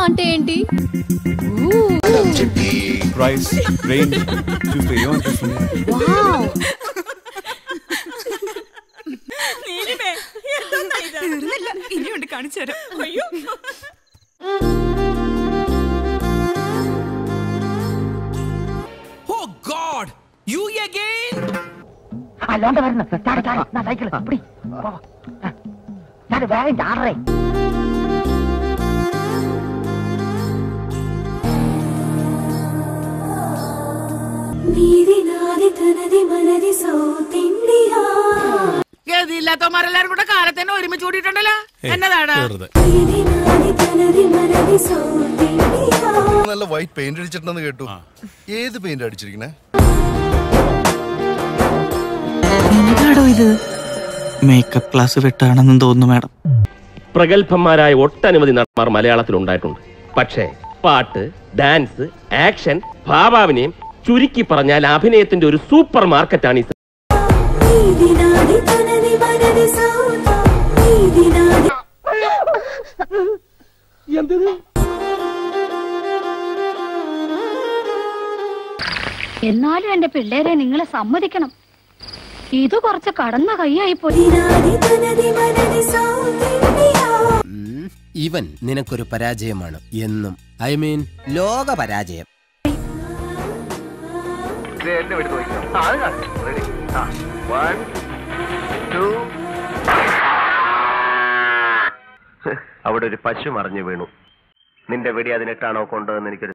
అంటే ఏంటి price range చూస్తే ఏమనిపిస్తుంది వావ్ തീർന്നില്ല ഇനിയുണ്ട് കാണിച്ചു തരാം അയ്യോ ഓ ഗോഡ് യു അഗൈൻ അല്ലാണ്ട് വരുന്നു ചാടി ചാടി ഞാൻ സൈക്കിൾ പിടി ഞാൻ വേഗം ചാടറേ ഗതിയില്ലാത്തവന്മാരെല്ലാരും കൂടെ കാലത്തന്നെ ഒരുമിച്ച് കൂടിയിട്ടുണ്ടല്ലോ? എന്നതാണ്? നല്ല വൈറ്റ് പെയിന്റ് അടിച്ചിട്ടുണ്ടെന്ന് കേട്ടു. ഏത് പെയിന്റ് അടിച്ചിരിക്കണേ എന്താടോ ഇത്? മേക്കപ്പ് ക്ലാസ് വെട്ടാണെന്നും തോന്നുന്നു മാഡം. പ്രഗത്ഭന്മാരായ ഒട്ടനവധി നടന്മാർ മലയാളത്തിൽ ഉണ്ടായിട്ടുണ്ട് പക്ഷേ പാട്ട് ഡാൻസ് ആക്ഷൻ ഭാവാഭിനയം ചുരുക്കി പറഞ്ഞാൽ അഭിനയത്തിന്റെ ഒരു സൂപ്പർ മാർക്കറ്റാണ് ഈ എന്നാലും എന്റെ പിള്ളേരെ നിങ്ങളെ സമ്മതിക്കണം. ഇത് കുറച്ച് കടന്ന കൈയായി പോയി. ഇവൻ നിനക്കൊരു പരാജയമാണ് എന്നും ഐ മീൻ ലോക പരാജയം. അവിടെ ഒരു പശു മറിഞ്ഞു വീണു. നിന്റെ വെടി അതിനിട്ടാണോ കൊണ്ടതെന്ന് എനിക്കൊരു